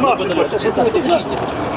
наши, что это учите.